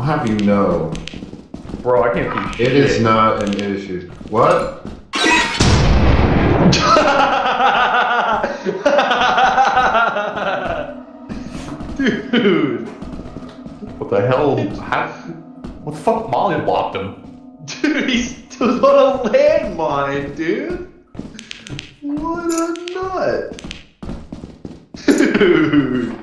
I'll have you know, Bro, I can't see it shit. is not an issue. What? Dude. What the hell? How, what the fuck? Molly blocked him. Dude, he's still on a landmine, dude. What a nut. Dude.